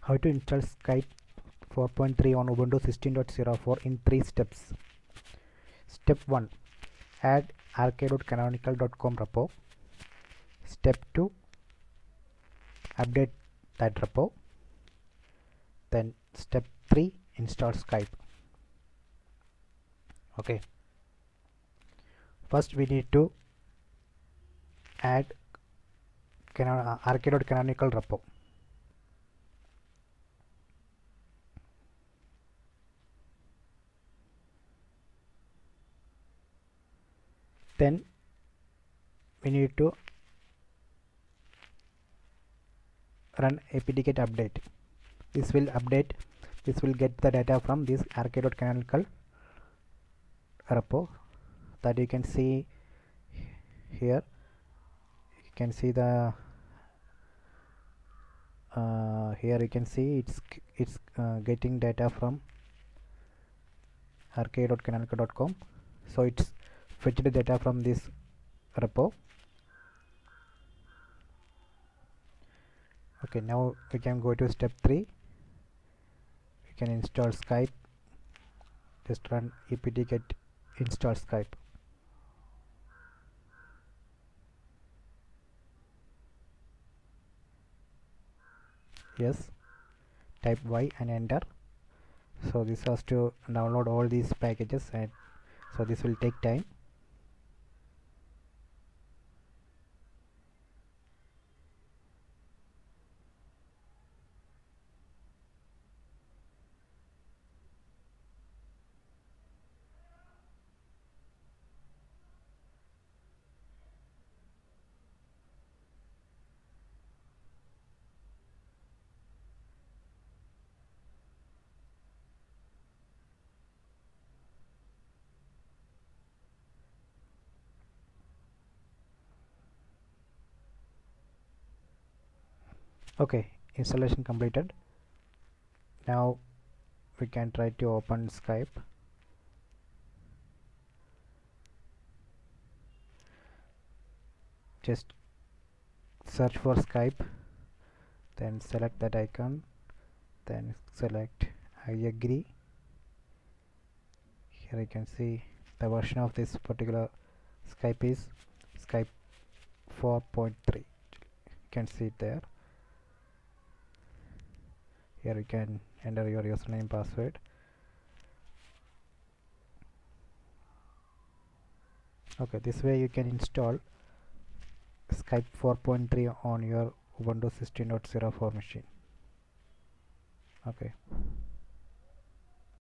how to install Skype 4.3 on Ubuntu 16.04 in three steps. Step 1 add archive.canonical.com repo. Step 2 update that repo. Then step 3 install Skype. Okay. First we need to add canon, uh, archive.canonical repo. Then we need to run apt-get update. This will update this will get the data from this archive.canonical repo that you can see here. You can see the uh, here you can see it's it's uh, getting data from archive.canonical.com so it's fetched data from this repo. Okay now we can go to step 3 we can install skype. Just run apt-get install skype. Yes. Type y and enter. So this has to download all these packages and so this will take time okay installation completed. Now we can try to open Skype. Just search for Skype then select that icon then select I agree. Here you can see the version of this particular Skype is Skype 4.3 you can see it there here you can enter your username password. Okay this way you can install Skype 4.3 on your Ubuntu 16.04 machine. Okay